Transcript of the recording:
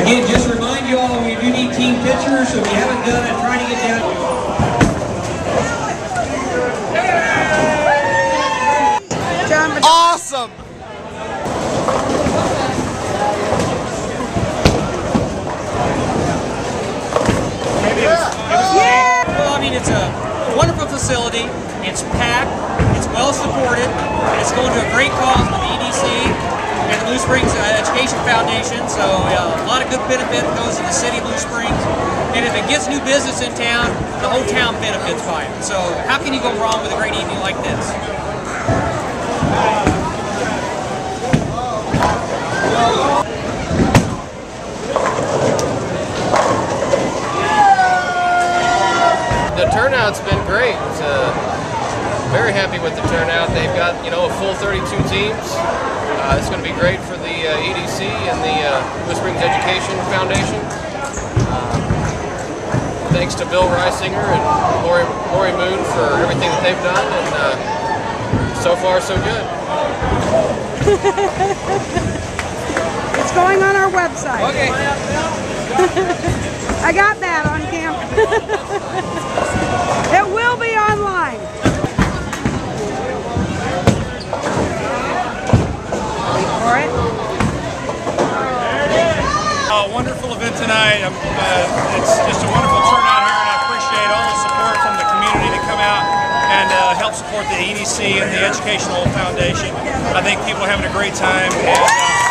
Again, just remind you all, we do need team pictures, so if you haven't done it, try to get down. Awesome! yeah! Well, I mean, it's a wonderful facility. It's packed. It's well supported. It's going to a great cause with the EDC Blue Springs Education Foundation. So a lot of good benefit goes to the city of Blue Springs. And if it gets new business in town, the whole town benefits by it. So how can you go wrong with a great evening like this? The turnout's been great. Uh, very happy with the turnout. They've got you know a full 32 teams. Uh, it's going to be great for the uh, EDC and the uh, Blue Springs Education Foundation. Uh, thanks to Bill Reisinger and Lori, Lori Moon for everything that they've done, and uh, so far so good. It's going on our website. Okay. I got that on camera. it will be online. For. A wonderful event tonight. Uh, it's just a wonderful turnout here, and I appreciate all the support from the community to come out and uh, help support the EDC and the Educational Foundation. I think people are having a great time. And, uh,